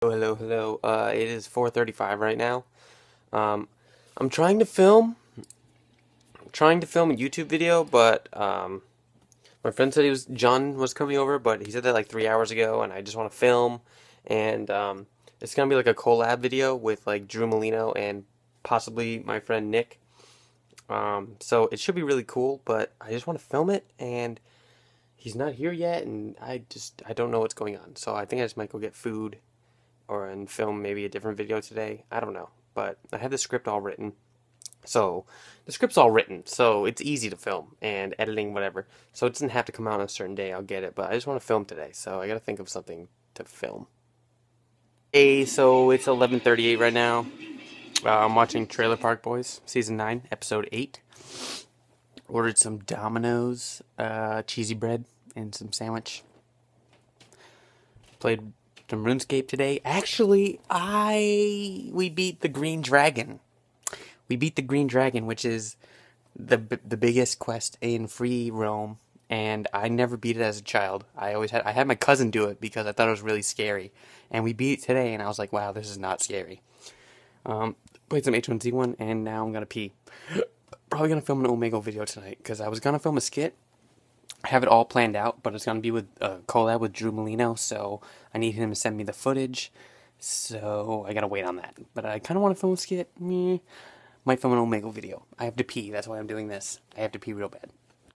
Hello, hello, hello. Uh, it is 4:35 right now. Um, I'm trying to film, trying to film a YouTube video, but um, my friend said he was John was coming over, but he said that like three hours ago, and I just want to film, and um, it's gonna be like a collab video with like Drew Molino and possibly my friend Nick. Um, so it should be really cool, but I just want to film it, and he's not here yet, and I just I don't know what's going on. So I think I just might go get food or and film maybe a different video today. I don't know, but I had the script all written. So the script's all written, so it's easy to film and editing whatever. So it doesn't have to come out on a certain day. I'll get it, but I just want to film today, so I got to think of something to film. Hey, so it's 11:38 right now. Uh, I'm watching Trailer Park Boys season 9, episode 8. Ordered some Domino's uh, cheesy bread and some sandwich. Played some RuneScape today. Actually, I we beat the Green Dragon. We beat the Green Dragon, which is the the biggest quest in free roam, and I never beat it as a child. I always had I had my cousin do it because I thought it was really scary, and we beat it today, and I was like, wow, this is not scary. Um, played some H1Z1, and now I'm gonna pee. Probably gonna film an Omegle video tonight because I was gonna film a skit I have it all planned out, but it's gonna be with a uh, collab with Drew Molino, so I need him to send me the footage. So I gotta wait on that. But I kind of want to film a skit. Me, might film an Omegle video. I have to pee. That's why I'm doing this. I have to pee real bad.